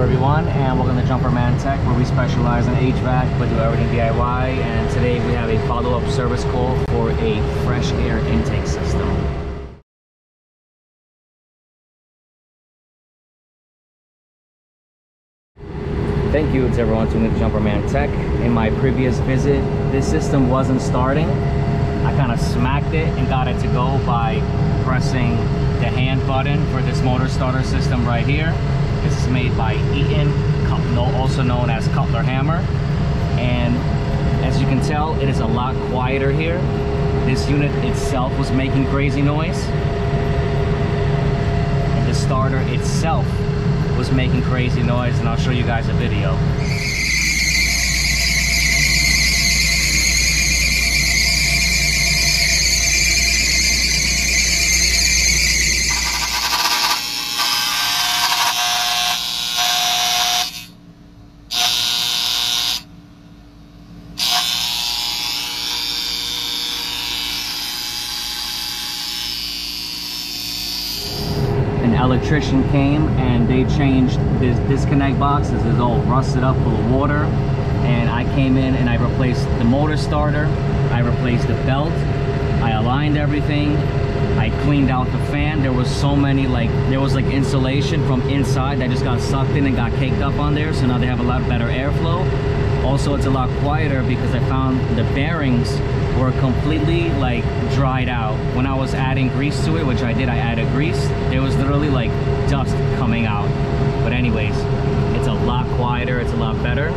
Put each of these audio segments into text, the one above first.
everyone and welcome to Jumperman Tech where we specialize in HVAC but do everything DIY and today we have a follow-up service call for a fresh air intake system. Thank you to everyone tuning in to Jumperman Tech. In my previous visit, this system wasn't starting. I kind of smacked it and got it to go by pressing the hand button for this motor starter system right here. Made by Eaton, also known as Cutler Hammer. And as you can tell, it is a lot quieter here. This unit itself was making crazy noise. And the starter itself was making crazy noise and I'll show you guys a video. Electrician came and they changed this disconnect boxes is all rusted up full of water. And I came in and I replaced the motor starter. I replaced the belt. I aligned everything. I cleaned out the fan. There was so many like there was like insulation from inside that just got sucked in and got caked up on there. So now they have a lot better airflow. Also it's a lot quieter because I found the bearings were completely like dried out. When I was adding grease to it which I did I added grease there was literally like dust coming out. But anyways it's a lot quieter it's a lot better.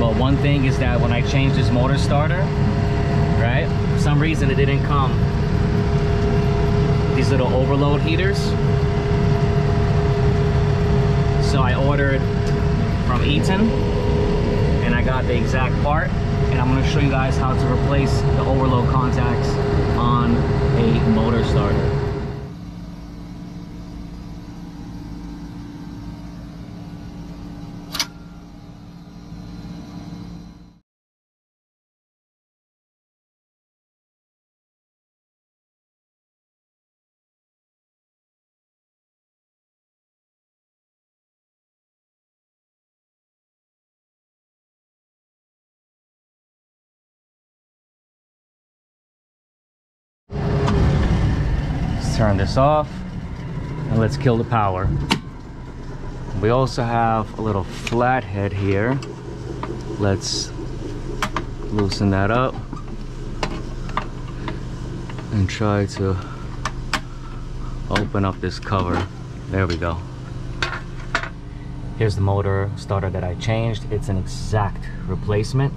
But one thing is that when I changed this motor starter right for some reason it didn't come. These little overload heaters. So I ordered from Eaton and I got the exact part and I'm going to show you guys how to replace the overload contacts on a motor starter. Turn this off and let's kill the power. We also have a little flathead here. Let's loosen that up and try to open up this cover. There we go. Here's the motor starter that I changed. It's an exact replacement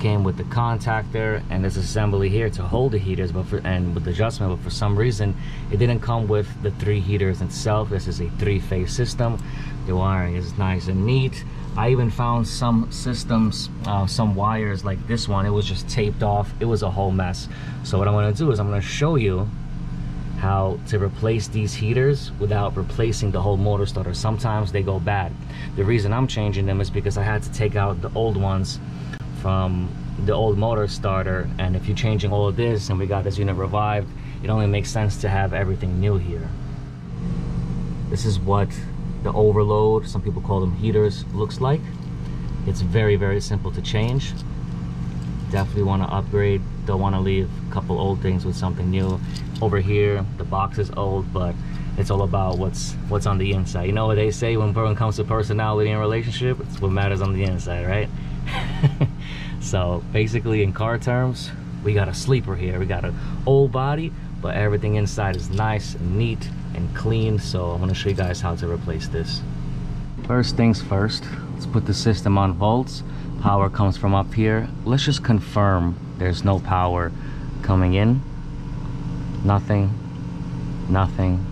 came with the contactor and this assembly here to hold the heaters but for and with the adjustment but for some reason it didn't come with the three heaters itself. This is a three-phase system. The wiring is nice and neat. I even found some systems uh, some wires like this one. It was just taped off. It was a whole mess. So what I'm going to do is I'm going to show you how to replace these heaters without replacing the whole motor starter. Sometimes they go bad. The reason I'm changing them is because I had to take out the old ones from the old motor starter and if you're changing all of this and we got this unit revived it only makes sense to have everything new here. This is what the overload some people call them heaters looks like. It's very very simple to change. Definitely want to upgrade don't want to leave a couple old things with something new. Over here the box is old but it's all about what's what's on the inside. You know what they say when it comes to personality and relationship it's what matters on the inside right so basically in car terms we got a sleeper here. We got an old body but everything inside is nice and neat and clean. So i'm to show you guys how to replace this. First things first let's put the system on volts. Power comes from up here. Let's just confirm there's no power coming in. Nothing nothing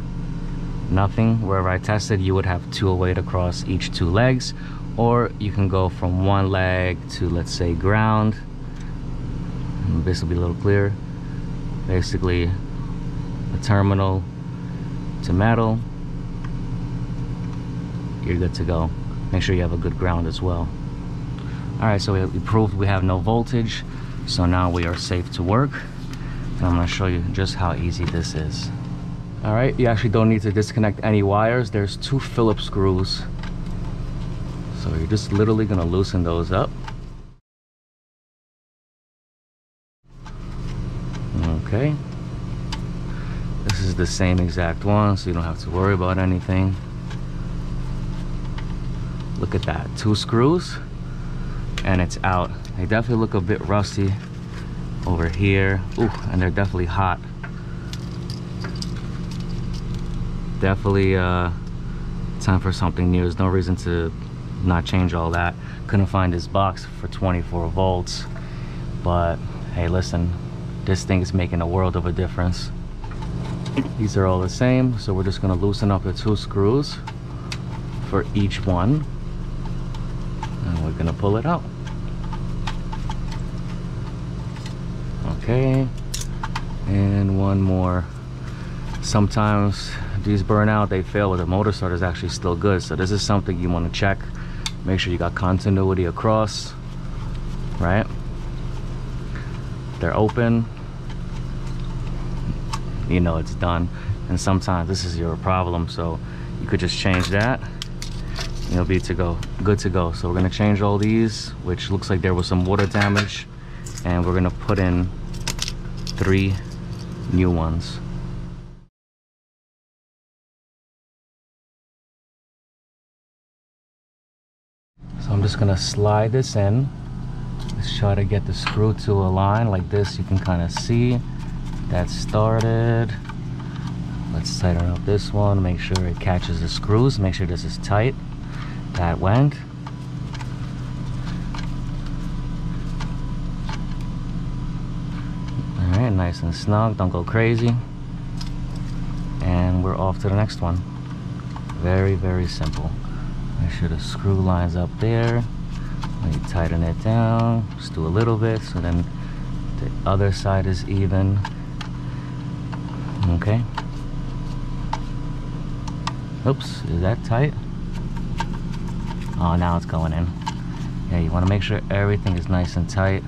nothing. Wherever i tested you would have 208 across each two legs or you can go from one leg to let's say ground. This will be a little clearer. Basically a terminal to metal. You're good to go. Make sure you have a good ground as well. All right so we proved we have no voltage so now we are safe to work. And i'm going to show you just how easy this is. All right you actually don't need to disconnect any wires. There's two phillips screws So you're just literally gonna loosen those up. Okay. This is the same exact one, so you don't have to worry about anything. Look at that, two screws and it's out. They definitely look a bit rusty over here. Ooh, and they're definitely hot. Definitely uh, time for something new. There's no reason to not change all that. Couldn't find this box for 24 volts, but hey, listen, this thing is making a world of a difference. These are all the same, so we're just gonna loosen up the two screws for each one. And we're gonna pull it out. Okay. And one more. Sometimes these burn out they fail but the motor starter is actually still good. So this is something you want to check make sure you got continuity across right? They're open. You know it's done. And sometimes this is your problem so you could just change that. You'll be to go good to go. So we're going to change all these which looks like there was some water damage. And we're going to put in three new ones so I'm just to slide this in let's try to get the screw to align like this you can kind of see that started let's tighten up this one make sure it catches the screws make sure this is tight that went. Alright, nice and snug, don't go crazy. And we're off to the next one. Very, very simple. Make sure the screw lines up there. Let me tighten it down, just do a little bit so then the other side is even. Okay. Oops, is that tight? Oh, now it's going in. Yeah, you want to make sure everything is nice and tight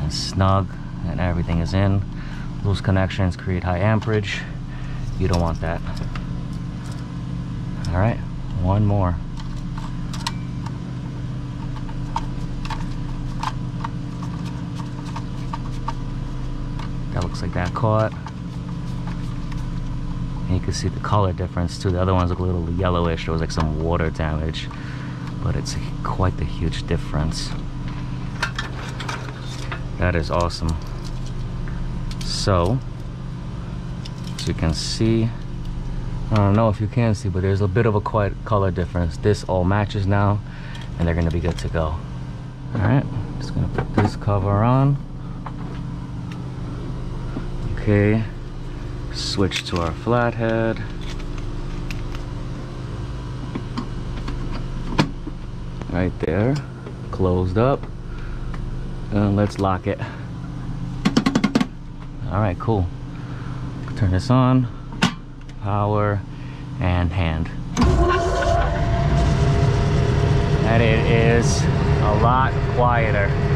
and snug and everything is in. Loose connections create high amperage. You don't want that. All right, one more. That looks like that caught. And you can see the color difference too. The other ones look a little yellowish. There was like some water damage but it's quite the huge difference that is awesome so as you can see I don't know if you can see but there's a bit of a quite color difference this all matches now and they're gonna be good to go all right just gonna put this cover on okay. Switch to our flathead. Right there. Closed up. And let's lock it. All right cool. Turn this on. Power and hand. And it is a lot quieter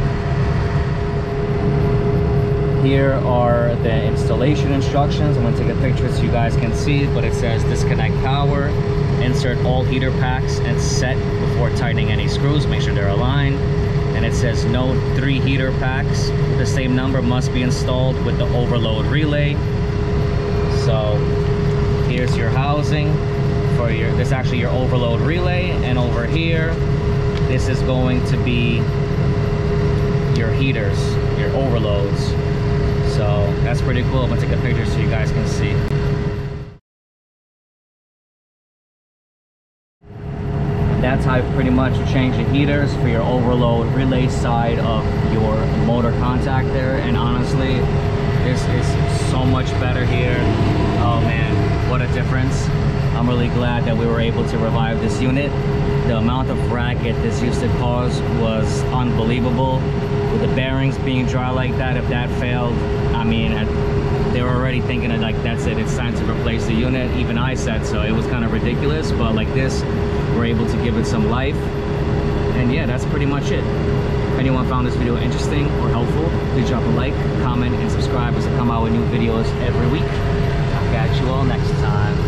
here are the installation instructions. I'm to take a picture so you guys can see but it says disconnect power insert all heater packs and set before tightening any screws. Make sure they're aligned. And it says no three heater packs. The same number must be installed with the overload relay. So here's your housing for your this actually your overload relay and over here this is going to be your heaters your overloads so that's pretty cool. I'm gonna take a picture so you guys can see. That's how pretty much you change the heaters for your overload relay side of your motor contact there. and honestly this is so much better here. Oh man what a difference. I'm really glad that we were able to revive this unit. The amount of racket this used to cause was unbelievable. With the bearings being dry like that if that failed i mean they were already thinking that like that's it it's time to replace the unit. Even i said so. It was kind of ridiculous but like this we're able to give it some life. And yeah that's pretty much it. If anyone found this video interesting or helpful please drop a like comment and subscribe as i come out with new videos every week. I'll catch you all next time